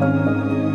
Música